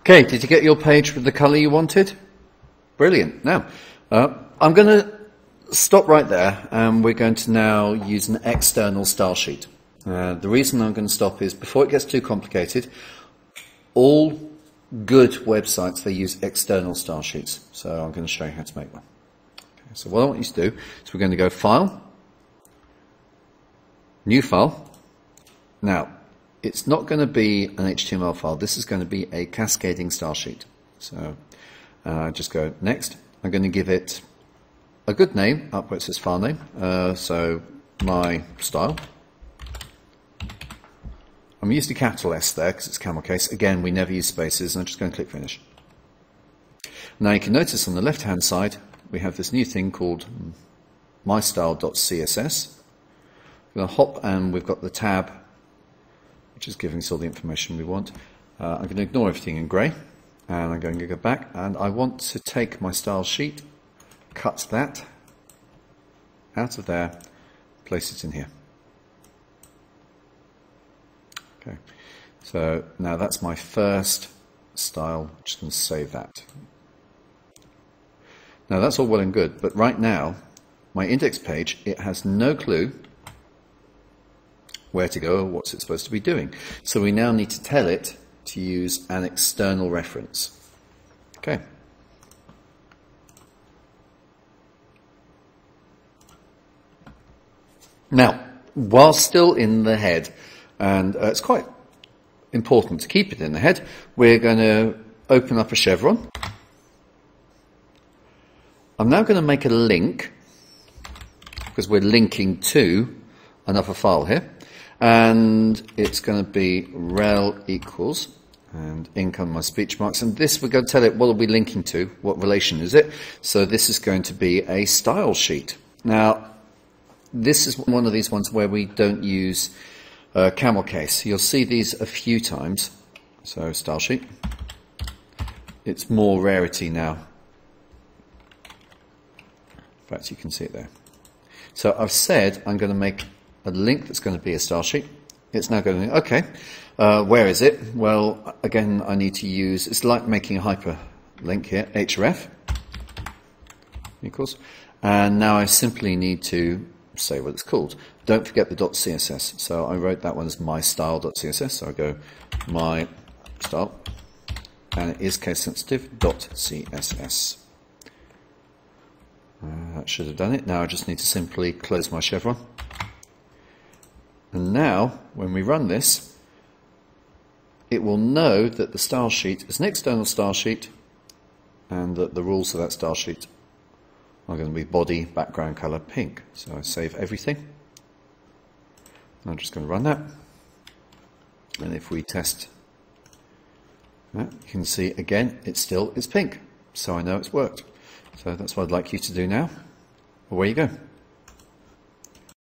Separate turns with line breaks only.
Okay, did you get your page with the colour you wanted? Brilliant. Now, uh, I'm going to stop right there and we're going to now use an external style sheet. Uh, the reason I'm going to stop is before it gets too complicated, all good websites, they use external style sheets. So I'm going to show you how to make one. Okay, so what I want you to do is we're going to go File, New File. Now, it's not going to be an HTML file. This is going to be a cascading style sheet. So uh, just go Next. I'm going to give it a good name up where it says file name. Uh, so my style. I'm using a capital S there because it's camel case. Again, we never use spaces, and I'm just going to click finish. Now you can notice on the left hand side we have this new thing called mystyle.css. I'm going to hop and we've got the tab which is giving us all the information we want. Uh, I'm going to ignore everything in grey and I'm going to go back and I want to take my style sheet, cut that out of there, place it in here. Okay, so now that's my first style. I'm just going to save that. Now that's all well and good, but right now, my index page, it has no clue where to go or what's it supposed to be doing. So we now need to tell it to use an external reference. Okay. Now, while still in the head, and uh, it's quite important to keep it in the head, we're going to open up a chevron. I'm now going to make a link, because we're linking to another file here, and it's going to be rel equals, and income my speech marks, and this we're going to tell it what are we linking to, what relation is it, so this is going to be a style sheet. Now, this is one of these ones where we don't use uh, camel case. You'll see these a few times. So style sheet. It's more rarity now. In fact, you can see it there. So I've said I'm going to make a link that's going to be a style sheet. It's now going, okay, uh, where is it? Well, again, I need to use, it's like making a hyperlink here, href equals. And now I simply need to say what it's called. Don't forget the .css. So I wrote that one as my style.css. So I go my style, and it is case sensitive .css. Uh, that should have done it. Now I just need to simply close my chevron. And now, when we run this, it will know that the style sheet is an external style sheet and that the rules of that style sheet are going to be body, background color, pink. So I save everything. I'm just going to run that. And if we test that, you can see again, it's still, it's pink. So I know it's worked. So that's what I'd like you to do now. Away you go.